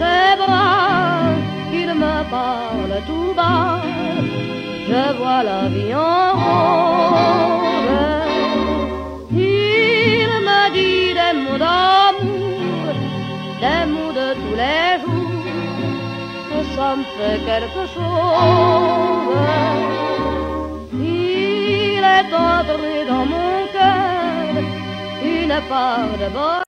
ses bras, il me parle tout bas. Je vois la vie en rose. Il me dit des mots d'amour, des mots de tous les jours, que ça me fait quelque chose. Il est entré dans mon cœur une part de bonheur.